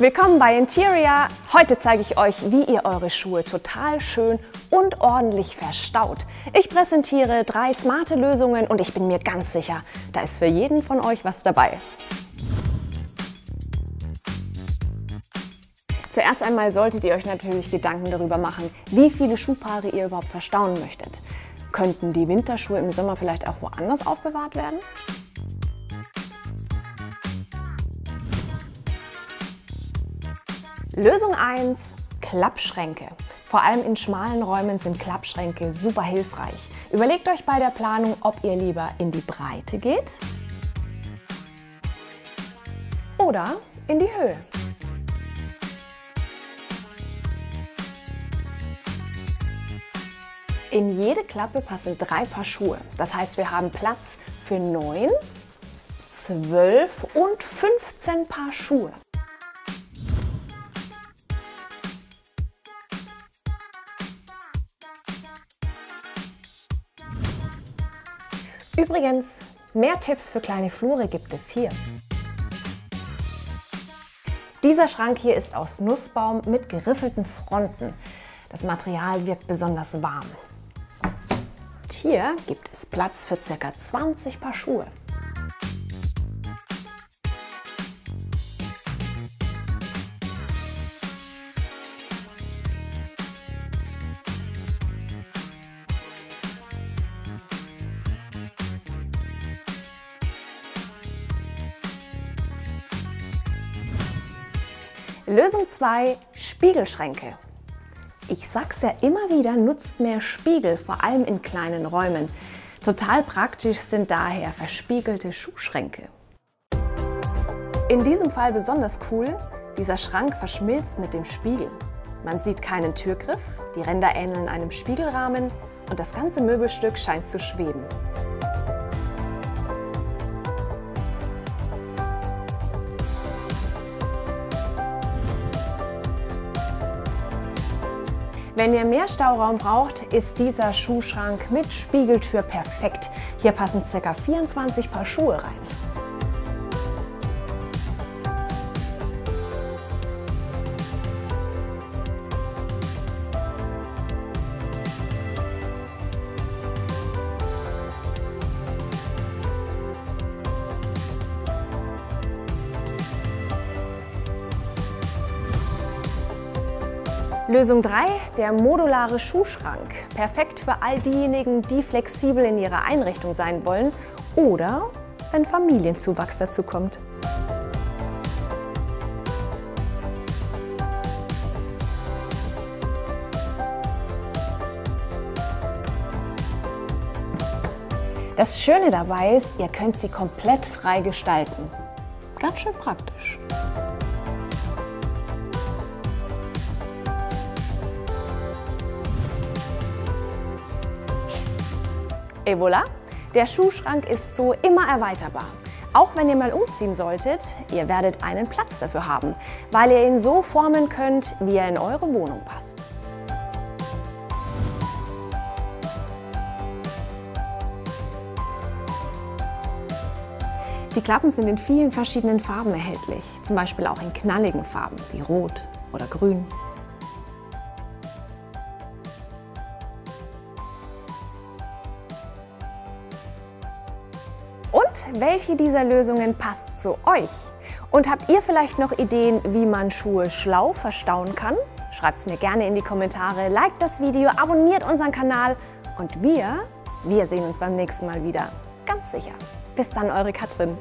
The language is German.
Willkommen bei Interior. Heute zeige ich euch, wie ihr eure Schuhe total schön und ordentlich verstaut. Ich präsentiere drei smarte Lösungen und ich bin mir ganz sicher, da ist für jeden von euch was dabei. Zuerst einmal solltet ihr euch natürlich Gedanken darüber machen, wie viele Schuhpaare ihr überhaupt verstauen möchtet. Könnten die Winterschuhe im Sommer vielleicht auch woanders aufbewahrt werden? Lösung 1. Klappschränke. Vor allem in schmalen Räumen sind Klappschränke super hilfreich. Überlegt euch bei der Planung, ob ihr lieber in die Breite geht oder in die Höhe. In jede Klappe passen drei Paar Schuhe. Das heißt, wir haben Platz für neun, zwölf und 15 Paar Schuhe. Übrigens, mehr Tipps für kleine Flure gibt es hier. Dieser Schrank hier ist aus Nussbaum mit geriffelten Fronten. Das Material wirkt besonders warm. Und hier gibt es Platz für ca. 20 Paar Schuhe. Lösung 2, Spiegelschränke. Ich sag's ja immer wieder, nutzt mehr Spiegel, vor allem in kleinen Räumen. Total praktisch sind daher verspiegelte Schuhschränke. In diesem Fall besonders cool, dieser Schrank verschmilzt mit dem Spiegel. Man sieht keinen Türgriff, die Ränder ähneln einem Spiegelrahmen und das ganze Möbelstück scheint zu schweben. Wenn ihr mehr Stauraum braucht, ist dieser Schuhschrank mit Spiegeltür perfekt. Hier passen ca. 24 Paar Schuhe rein. Lösung 3, der modulare Schuhschrank. Perfekt für all diejenigen, die flexibel in ihrer Einrichtung sein wollen oder wenn Familienzuwachs dazu kommt. Das Schöne dabei ist, ihr könnt sie komplett frei gestalten. Ganz schön praktisch. Et voilà, der Schuhschrank ist so immer erweiterbar. Auch wenn ihr mal umziehen solltet, ihr werdet einen Platz dafür haben, weil ihr ihn so formen könnt, wie er in eure Wohnung passt. Die Klappen sind in vielen verschiedenen Farben erhältlich, zum Beispiel auch in knalligen Farben wie Rot oder Grün. Welche dieser Lösungen passt zu euch? Und habt ihr vielleicht noch Ideen, wie man Schuhe schlau verstauen kann? Schreibt es mir gerne in die Kommentare, liked das Video, abonniert unseren Kanal und wir, wir sehen uns beim nächsten Mal wieder. Ganz sicher. Bis dann, eure Katrin.